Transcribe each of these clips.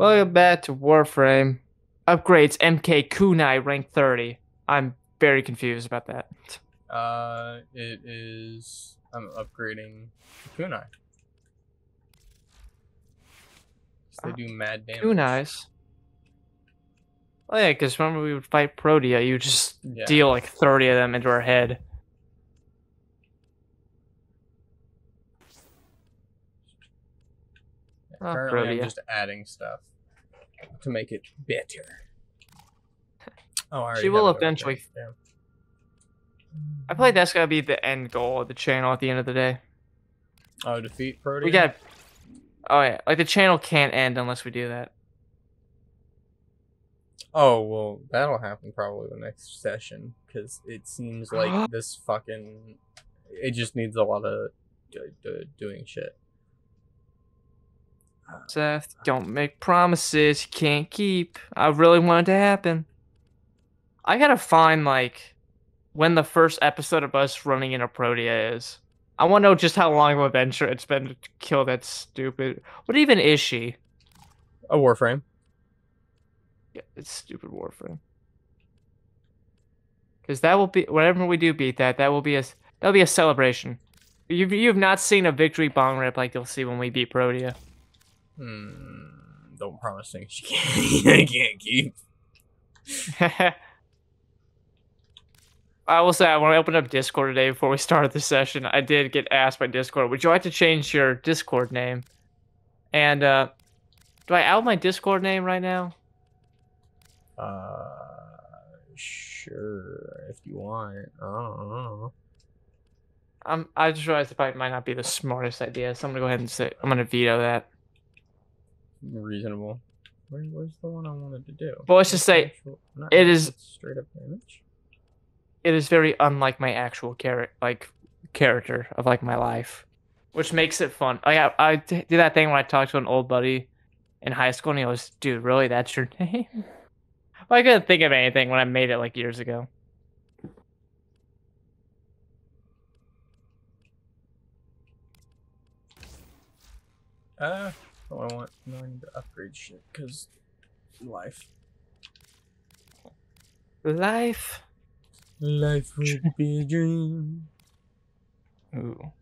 Welcome back to Warframe. Upgrades MK Kunai rank 30. I'm very confused about that. Uh, it is. I'm upgrading Kunai. They Ah, do mad damage. Kunais. Oh yeah, because remember we would fight Protea, you just Yeah. deal like 30 of them into her head. Oh, Currently, I'm just adding stuff to make it better. Oh, I She will have it over there. eventually- Damn. I feel like that's gotta be the end goal of the channel at the end of the day. Oh, defeat Protea. We got. Oh yeah, like the channel can't end unless we do that. Oh well, that'll happen probably the next session because it seems like this fucking. It just needs a lot of d- d- doing shit. Seth, don't make promises you can't keep. I really want it to happen. I gotta find like when the first episode of us running into Protea is. I want to know just how long of an adventure it's been to kill that stupid. What even is she? A Warframe. Yeah, it's stupid Warframe. Because that will be whenever we do beat that, that will be a that'll be a celebration. You've you've not seen a victory bong rip like you'll see when we beat Protea. Hmm. Don't promise things you can't, you can't keep. I will say, when I opened up Discord today before we started the session, I did get asked by Discord, "Would you like to change your Discord name?" And uh, do I out my Discord name right now? Uh, sure, if you want. I don't know. I'm. I just realized it probably might not be the smartest idea, so I'm gonna go ahead and say I'm gonna veto that. Reasonable. Where, where's the one I wanted to do? Well, let's just say Actual- it is- straight up damage. It is very unlike my actual character, like character of like my life, which makes it fun. Like I, I did that thing when I talked to an old buddy in high school, and he was, "Dude, really? That's your name?" Well, I couldn't think of anything when I made it like years ago. Uh, oh, I want. No, I need to upgrade shit because life. Life. Life would be a dream. Ooh.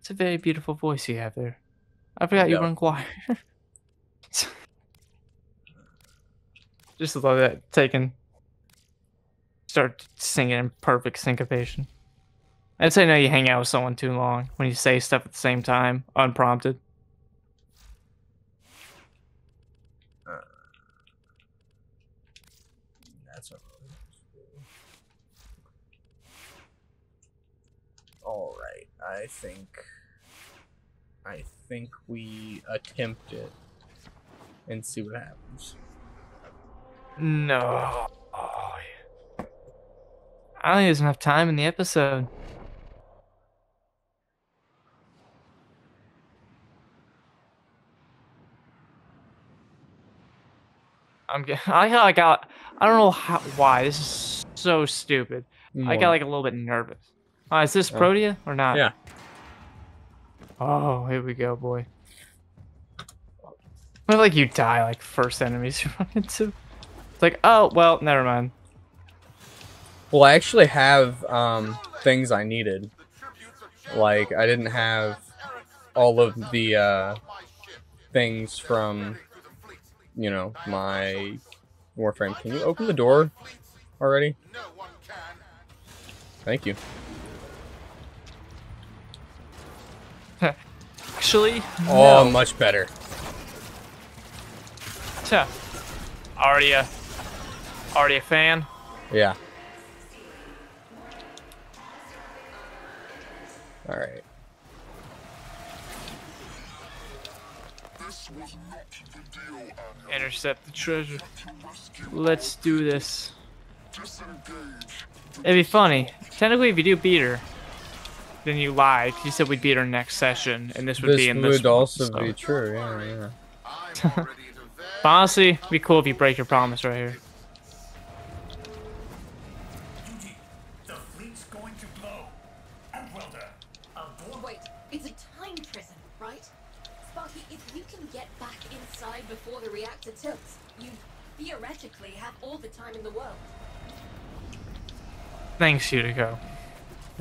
It's a very beautiful voice you have there. I forgot you were in choir. Just love that taking. Start singing in perfect syncopation. I'd say no, you hang out with someone too long when you say stuff at the same time, unprompted. That's what All right, I think. I think we attempt it and see what happens. No. I don't think there's enough time in the episode. I'm get, I got like got I don't know how why this is so stupid. I got like a little bit nervous. Uh, is this. Protea or not? Yeah. Oh, here we go, boy. What like you die like first enemies you run into? It's like, oh well, never mind. Well, I actually have um, things I needed. Like, I didn't have all of the uh, things from, you know, my Warframe. Can you open the door already? Thank you. Actually, Oh, no. much better. Tuh. Already a, already a fan. Yeah. All right. Intercept the treasure. Let's do this. It'd be funny. Technically, if you do beat her, then you lied. You said we'd beat her next session, and this would This be in would this. one, also so- be true. Yeah, yeah. Honestly, it'd be cool if you break your promise right here. The fleet's going to blow. And well done. I'll Wait, it's a time prison, right? Sparky, if you can get back inside. before the reactor tilts. You theoretically have all the time in the world. Thanks, Yuriko.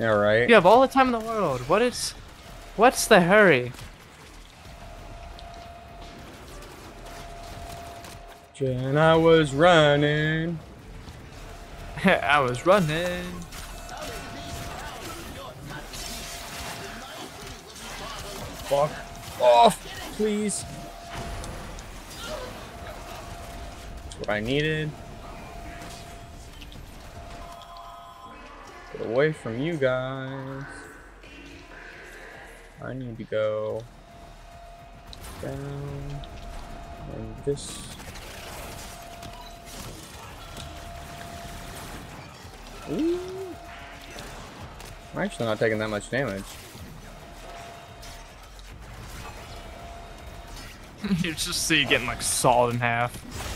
Yeah, right. You have all the time in the world. What is... What's the hurry? And I was running. I was running. Fuck off, please. That's what I needed. Away from you guys. I need to go down and this. Ooh. I'm actually not taking that much damage. you just see getting like sawed in half.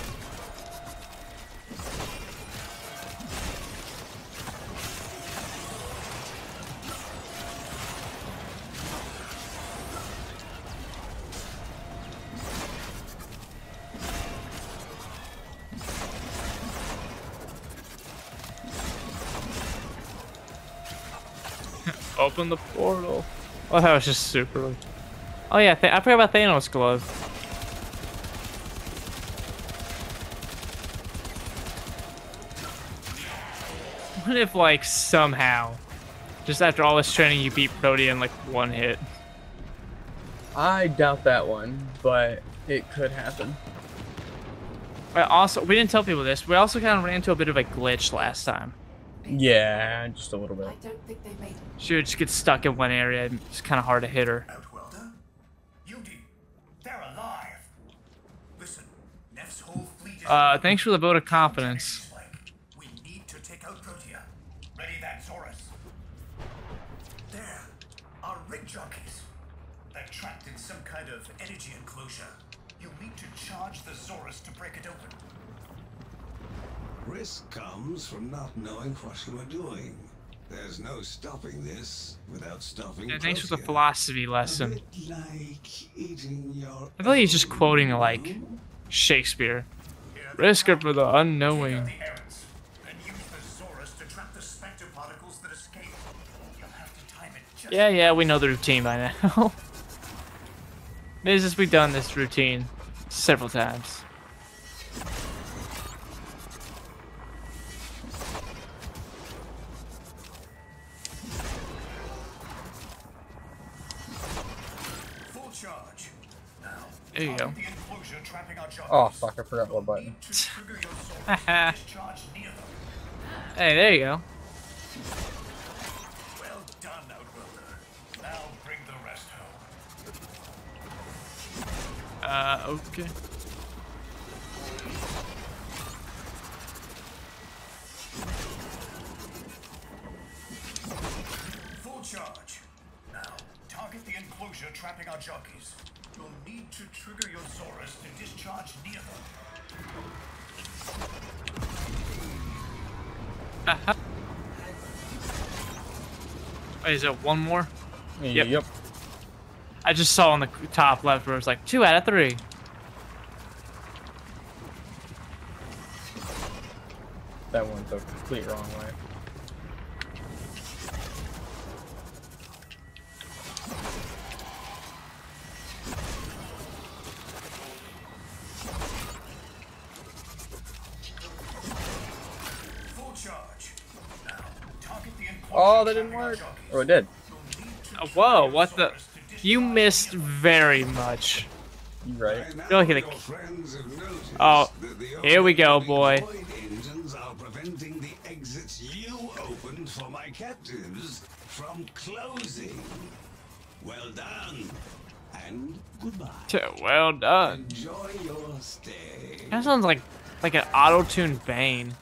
Open the portal. Oh, that was just super. Oh yeah, Th I forgot about Thanos' glove. What if, like, somehow, just after all this training, you beat Protea in, like, one hit? I doubt that one, but it could happen. But also, we didn't tell people this, we also kind of ran into a bit of a glitch last time. Yeah, just a little bit. I don't think they made it. She would just get stuck in one area, and it's kind of hard to hit her. Outwelder? Yudi, they're alive. Listen, Nef's whole fleet is. Uh, thanks for the vote of confidence. We need to take out Protea. Ready that, Xoris. There, our rig jockeys. They're trapped in some kind of energy enclosure. You'll need to charge the Xoris to break it open. Risk comes from not knowing what you are doing. There's no stopping this without stopping. Yeah, thanks for the philosophy lesson. like eating your I feel like he's just quoting, like, Shakespeare. Risk it for the unknowing. out the errants, then use the Xoris to trap the spectre particles that escape. You'll have to time it just Yeah, yeah, we know the routine by now. It's just we've done this routine several times. There you go. target the enclosure trapping our jockeys. Oh fuck, I forgot what button. Need to trigger your Xoris to discharge near them. Hey, there you go. Well done, Outwelder. Now bring the rest home. Uh, okay. Is it one more? Yep. Yep. I just saw on the top left where it was like two out of three. That went the complete wrong way. Oh, that didn't work. jockeys. Or it did. You'll need to Uh, trigger whoa, what the? You missed very much. You right? By now, Feel like it- your friends have noticed Oh, here we go, boy. void engines are preventing the exits you opened for my captives from closing. Well done, and goodbye. Well done. Enjoy your stay. That sounds like like an auto-tuned Bane.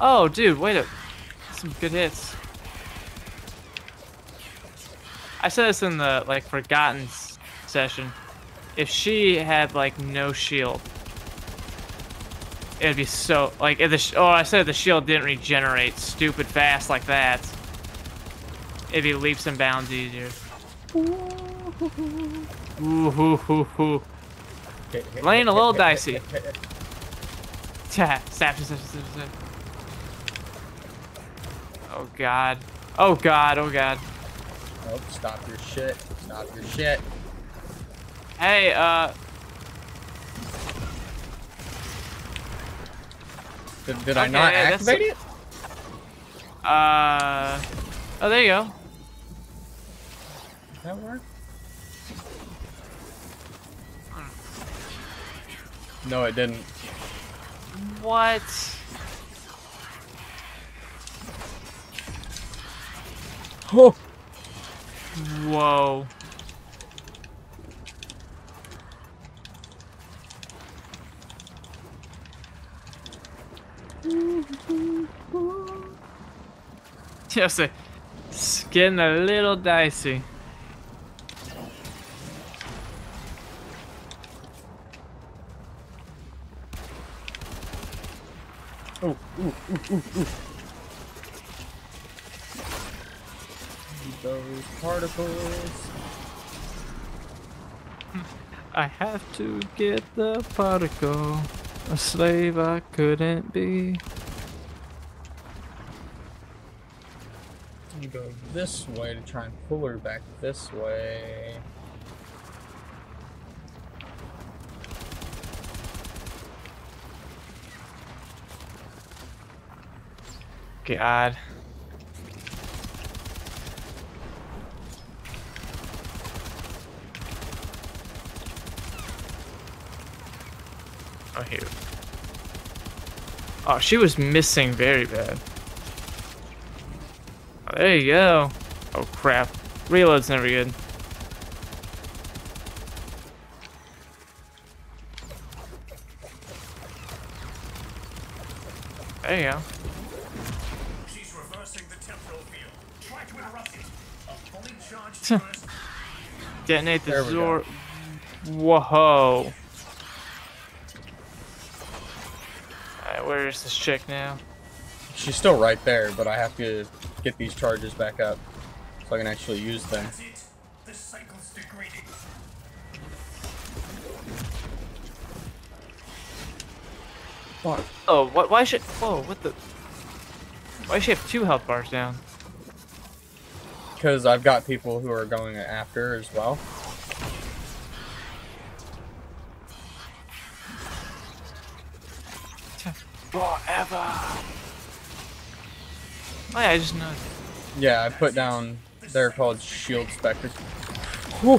Oh, dude, wait a... Some good hits. I said this in the, like, Forgotten session. If she had, like, no shield, it'd be so... Like, if the... Oh, I said the shield didn't regenerate stupid fast like that, it'd be leaps and bounds easier. Ooh, hoo, hoo, hoo. Laying a little dicey. Sap, sap, sap, sap, sap. Oh god. Oh god, oh god. Oh, stop your shit. Stop your shit. Hey, uh, Did, did I not activate it? uh, oh, there you go. Did that work? No, it didn't. What? Oh, Whoa. Just a, it's getting a little dicey. those particles. I have to get the particle. A slave I couldn't be. You go this way to try and pull her back this way. God. Oh, here. Oh, she was missing very bad. Oh, there you go. Oh, crap. Reload's never good. There you go. She's reversing the temporal field. Try to interrupt it. A fully charged burst. Detonate the There. Zor. Whoa. Alright, where is this chick now? She's still right there, but I have to get these charges back up so I can actually use them. That's. The cycle's degrading. Fuck. Oh, what? Why should? Whoa, what the? Why should she have two health bars down? Because I've got people who are going after as well. Oh yeah, I just know. Yeah, I put down. They're called shield specters. Whew.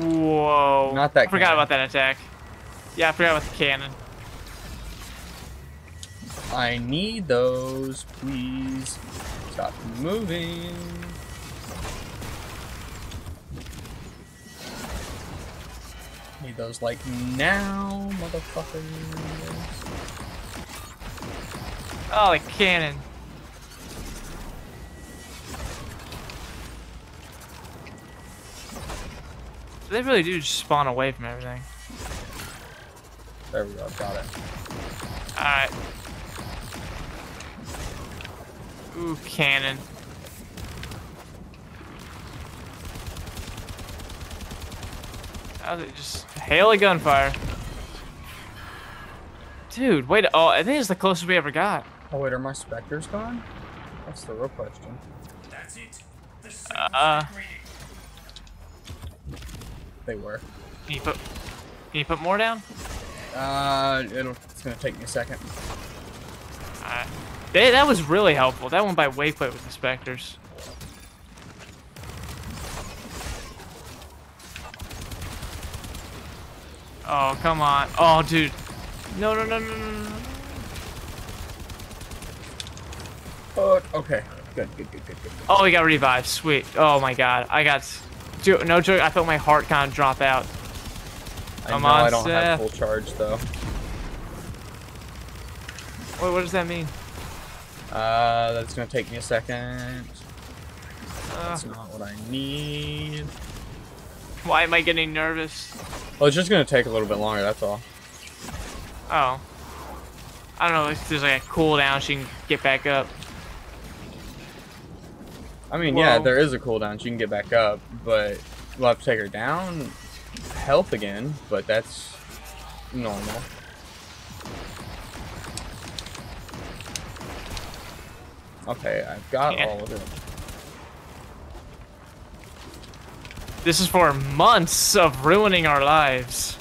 Whoa. Not that I forgot cannon. about that attack. Yeah, I forgot about the cannon. I need those, please. Stop moving. Need those like now, motherfuckers. Oh, the cannon. They really do just spawn away from everything. There we go, got it. Alright. Ooh, cannon. How's it just hail of gunfire? Dude, wait. Oh, I think it's the closest we ever got. Oh wait, are my specters gone? That's the real question. That's it. The Uh. They were. Can you put? Can you put more down? Uh, it'll, it's gonna take me a second. Alright. They, that was really helpful. That went by way quick with the specters. Oh, come on. Oh, dude. No, no, no, no, no, no. Fuck. Okay. Good, good, good, good, good. Oh, we got revived. Sweet. Oh my god. I got. Dude, no joke. I felt my heart kind of drop out. I Come know on, I don't have Seth. full charge though. Wait, what does that mean? Uh, that's gonna take me a second. Uh, That's not what I need. why am I getting nervous? Well, it's just gonna take a little bit longer. That's all. Oh. I don't know if there's like a cooldown she can get back up. I mean, yeah, there is a cooldown. She can get back up, but we'll have to take her down, health again. But that's normal. Okay, I've got Yeah. all of it. This is for months of ruining our lives.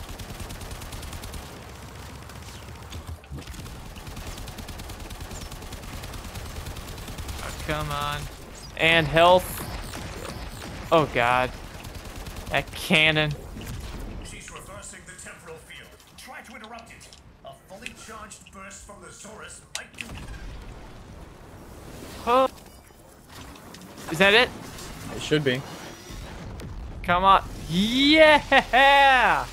Oh, come on. And health. Oh god. That cannon. She's reversing the temporal field. Try to interrupt it. A fully charged burst from the Xoris might do Oh. Is that it? It should be. Come on. Yeah!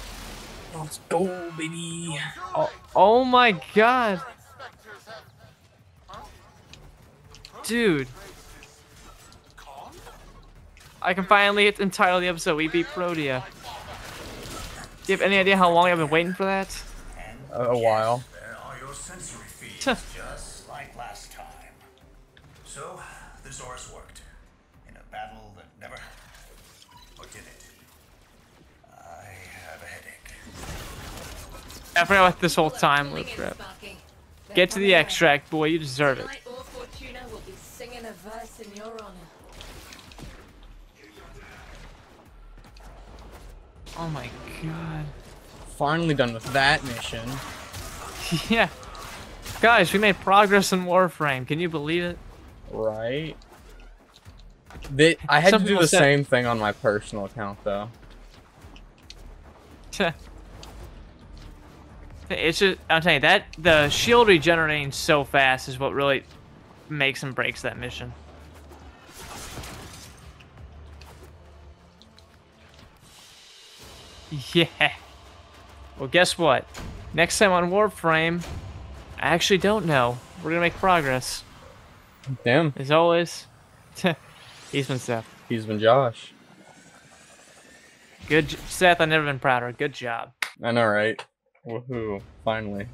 Let's go, baby. Oh, oh my god. Dude. I can finally hit the title of the episode. We beat Protea. Do you have any idea how long I've been waiting for that? A, a while. There are your sensory feeds, Huh. just like last time. So, the Xoris worked. In a battle that never... Or did it? I have a headache. I forgot about this whole time loop crap. Get to the extract, boy. You deserve it. Oh my god. Finally done with that mission. Yeah. Guys, we made progress in Warframe. Can you believe it? Right. They, I had Some to do the said- same thing on my personal account, though. It's just, I'm telling you, that, the shield regenerating so fast is what really makes and breaks that mission. Yeah. Well, guess what? Next time on Warframe, I actually don't know. We're gonna make progress. Damn, As always, he's been Seth. he's been Josh. Good, Seth. I've never been prouder. Good job. I know, right? Woohoo! Finally.